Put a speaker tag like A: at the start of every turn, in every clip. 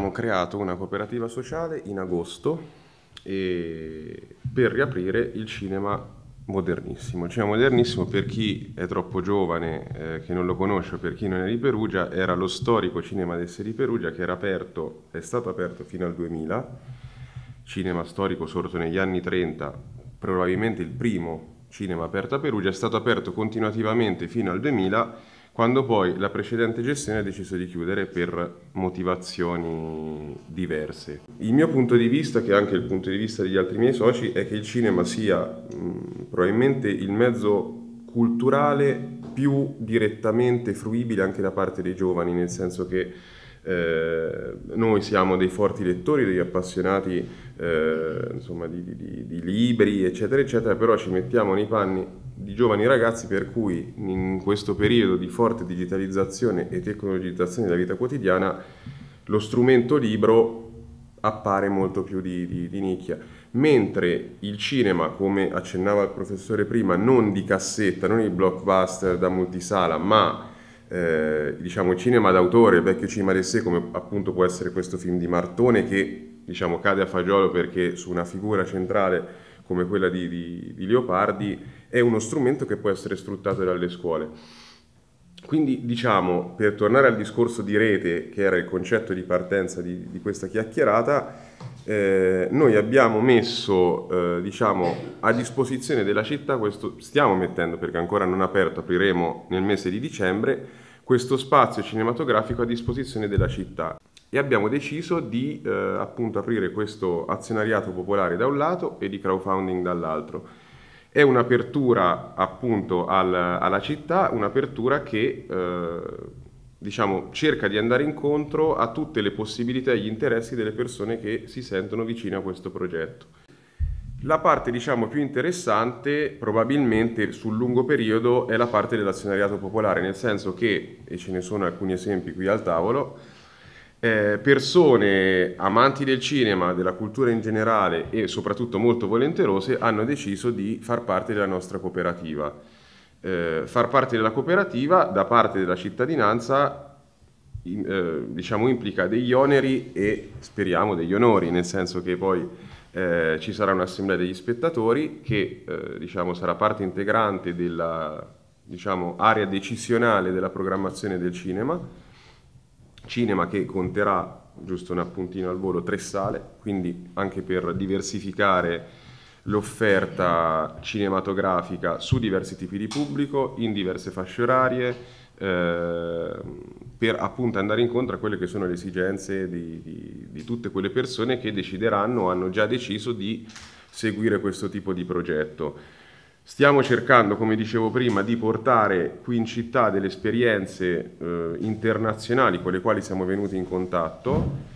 A: abbiamo creato una cooperativa sociale in agosto per riaprire il cinema modernissimo. Il cinema modernissimo, per chi è troppo giovane, eh, che non lo conosce, per chi non è di Perugia, era lo storico cinema d'esse di Perugia che era aperto, è stato aperto fino al 2000, cinema storico sorto negli anni 30, probabilmente il primo cinema aperto a Perugia, è stato aperto continuativamente fino al 2000 quando poi la precedente gestione ha deciso di chiudere per motivazioni diverse. Il mio punto di vista, che è anche il punto di vista degli altri miei soci, è che il cinema sia mh, probabilmente il mezzo culturale più direttamente fruibile anche da parte dei giovani, nel senso che eh, noi siamo dei forti lettori, degli appassionati eh, insomma, di, di, di, libri, eccetera, eccetera, però ci mettiamo nei panni di giovani ragazzi per cui in questo periodo di forte digitalizzazione e tecnologizzazione della vita quotidiana lo strumento libro appare molto più di, di, nicchia, mentre il cinema, come accennava il professore prima, non di cassetta, non il blockbuster da multisala, ma eh, diciamo cinema d'autore, il vecchio cinema del sé, come appunto può essere questo film di Martone che diciamo cade a fagiolo perché su una figura centrale come quella di, di, di Leopardi è uno strumento che può essere sfruttato dalle scuole. Quindi diciamo, per tornare al discorso di rete, che era il concetto di partenza di, di questa chiacchierata, eh, noi abbiamo messo eh, diciamo, a disposizione della città, questo, stiamo mettendo perché ancora non aperto, apriremo nel mese di dicembre, questo spazio cinematografico a disposizione della città e abbiamo deciso di eh, appunto aprire questo azionariato popolare da un lato e di crowdfunding dall'altro. È un'apertura appunto al, alla città, un'apertura che eh, diciamo, cerca di andare incontro a tutte le possibilità e gli interessi delle persone che si sentono vicine a questo progetto. La parte diciamo, più interessante probabilmente sul lungo periodo è la parte dell'azionariato popolare, nel senso che, e ce ne sono alcuni esempi qui al tavolo, eh, persone amanti del cinema, della cultura in generale e soprattutto molto volenterose hanno deciso di far parte della nostra cooperativa eh, far parte della cooperativa da parte della cittadinanza in, eh, diciamo implica degli oneri e speriamo degli onori, nel senso che poi eh, ci sarà un'assemblea degli spettatori che eh, diciamo, sarà parte integrante della diciamo, area decisionale della programmazione del cinema, cinema che conterà, giusto un appuntino al volo, tre sale, quindi anche per diversificare l'offerta cinematografica su diversi tipi di pubblico, in diverse fasce orarie, eh, per appunto andare incontro a quelle che sono le esigenze di, di, di tutte quelle persone che decideranno o hanno già deciso di seguire questo tipo di progetto. Stiamo cercando, come dicevo prima, di portare qui in città delle esperienze eh, internazionali con le quali siamo venuti in contatto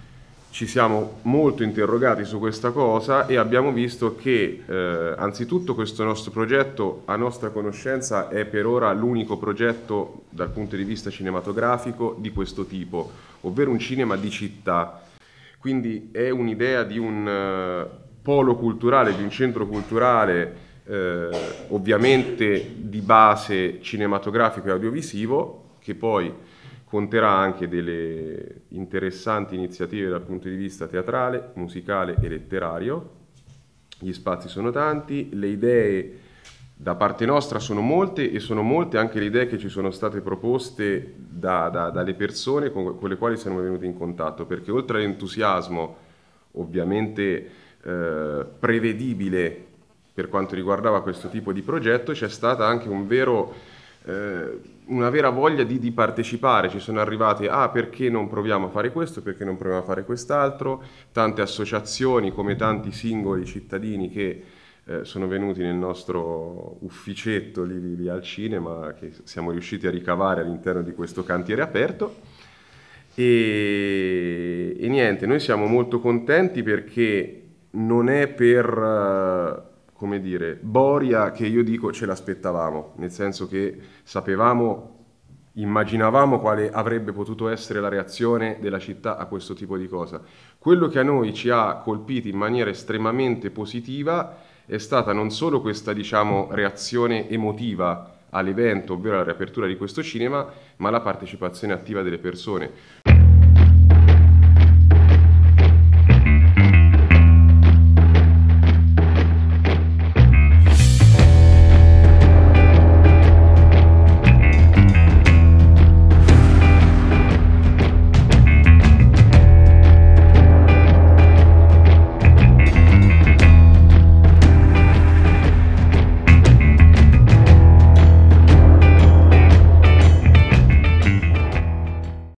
A: ci siamo molto interrogati su questa cosa e abbiamo visto che eh, anzitutto questo nostro progetto a nostra conoscenza è per ora l'unico progetto dal punto di vista cinematografico di questo tipo, ovvero un cinema di città. Quindi è un'idea di un uh, polo culturale, di un centro culturale eh, ovviamente di base cinematografico e audiovisivo che poi conterà anche delle interessanti iniziative dal punto di vista teatrale, musicale e letterario. Gli spazi sono tanti, le idee da parte nostra sono molte e sono molte anche le idee che ci sono state proposte da, da, dalle persone con, con, le quali siamo venuti in contatto, perché oltre all'entusiasmo ovviamente eh, prevedibile per quanto riguardava questo tipo di progetto, c'è stata anche un vero eh, una vera voglia di, di, partecipare, ci sono arrivati, ah perché non proviamo a fare questo, perché non proviamo a fare quest'altro, tante associazioni come tanti singoli cittadini che eh, sono venuti nel nostro ufficetto lì, lì, lì, al cinema, che siamo riusciti a ricavare all'interno di questo cantiere aperto. E, e niente, noi siamo molto contenti perché non è per... Uh, come dire, Boria che io dico ce l'aspettavamo, nel senso che sapevamo, immaginavamo quale avrebbe potuto essere la reazione della città a questo tipo di cosa. Quello che a noi ci ha colpiti in maniera estremamente positiva è stata non solo questa, diciamo, reazione emotiva all'evento, ovvero la riapertura di questo cinema, ma la partecipazione attiva delle persone.